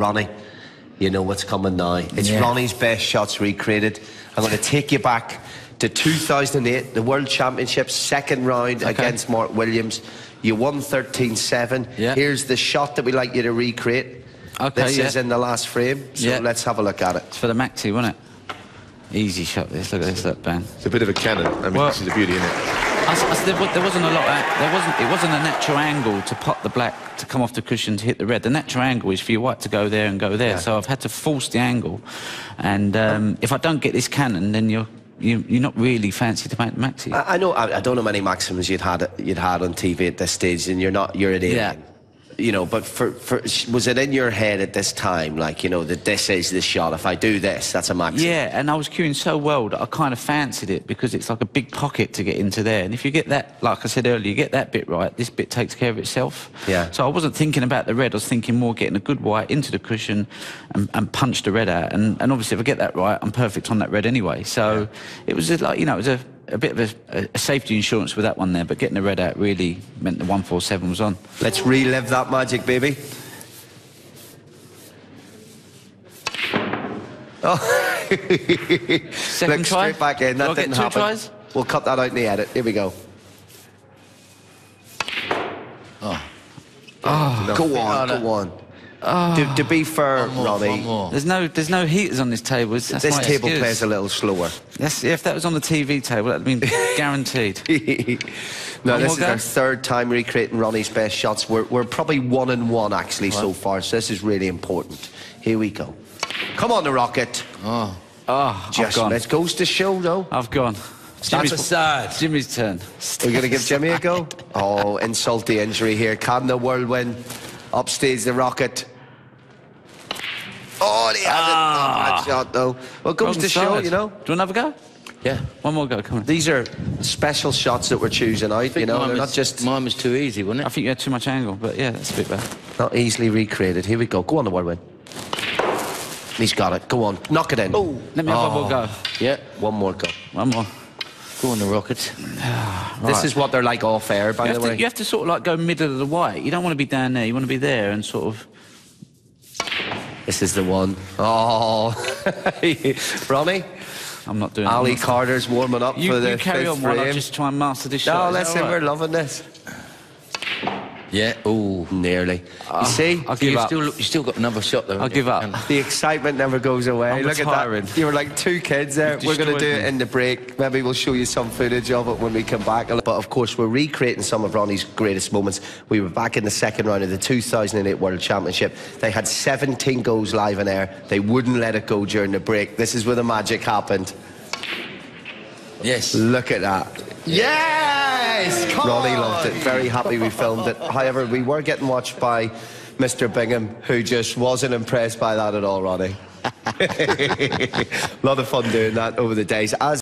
Ronnie, you know what's coming now. It's Yeah. Ronnie's best shots recreated. I'm going to take you back to 2008, the World Championship, second round against Mark Williams. You won 13-7. Yeah. Here's the shot that we like you to recreate. Okay, this yeah. is in the last frame, so Yeah. let's have a look at it. It's for the Maxi, wasn't it? Easy shot. This. Look at this. Look, Ben. It's a bit of a cannon. I mean, Well- this is the beauty, isn't it? I, s- I s- there, wasn't a lot. Of, there wasn't. It wasn't a natural angle to pop the black to come off the cushion to hit the red. The natural angle is for your white to go there and go there. So I've had to force the angle, and um, if I don't get this cannon, then you're you, you're not really fancy to make the maxi. I, I know. I, I don't know many maxims you'd had you'd had on TV at this stage, and you're not. You're an alien. Yeah. You know, but for, for was it in your head at this time, like you know, that this is the shot? If I do this, that's a maxim. Yeah, and I was cueing so well that I kind of fancied it because it's like a big pocket to get into there. And if you get that, like I said earlier, you get that bit right, this bit takes care of itself. Yeah. So I wasn't thinking about the red, I was thinking more getting a good white into the cushion and, and punch the red out. And, and obviously, if I get that right, I'm perfect on that red anyway. So it was like, you know, it was a, a bit of a, a safety insurance with that one there, but getting the red out really meant the 147 was on. Let's relive that magic, baby. Oh, Second Look try? straight back in. Do That get didn't two happen. tries? We'll cut that out in the edit. Here we go. Oh. oh, oh go on, go on. Oh. To, to be fair, Oh. Ronnie, There's no, there's no heaters on this table. That's this table excuse. plays a little slower. That's, if that was on the TV table, that'd have been guaranteed. no, One this is go? our third time recreating Ronnie's best shots. We're, we're probably one and one actually so far, so this is really important. Here we go. Come on, the rocket. Oh, oh, I've Just gone. it goes to show, though. I've gone. That's a side. Jimmy's turn. We're going to give Jimmy a go. Oh, insult the injury here. Can the whirlwind upstage the rocket? Oh, he has it. Not oh, ah. bad shot, though. Well, it goes to show, you know. Do you want another go? Yeah. One more go, come on. These are special shots that we're choosing out, you know. They're was, not just mine was too easy, wasn't it? I think you had too much angle, but yeah, that's a bit better. not easily recreated. Here we go. Go on, the whirlwind. He's got it. Go on. Knock it in. Oh, Let me have one more go. Oh. Yeah. one more go. One more. Go on the rocket. This is what they're like off air, by You the have, to, way. you have to sort of like go middle of the white. You don't want to be down there. You want to be there and sort of. This is the one. Oh, Ronnie. I'm not doing. Ali Carter's warming up You, for the you carry on frame. just try and master this No, shot. Listen, right? we're loving this. Yeah. Oh, Nearly. you ah. see? I'll give you up. still, you still got another shot though. I'll give you? up. The excitement never goes away. I'm Look retiring. at that. You were like two kids there. You've We're going to do destroyed it in the break. Maybe we'll show you some footage of it when we come back. But of course, we're recreating some of Ronnie's greatest moments. We were back in the second round of the 2008 World Championship. They had 17 goals live in air. They wouldn't let it go during the break. This is where the magic happened. Yes. Look at that. Yes! Come Ronnie loved it. Very happy we filmed it. However, we were getting watched by Mr. Bingham, who just wasn't impressed by that at all, Ronnie. A lot of fun doing that over the days. As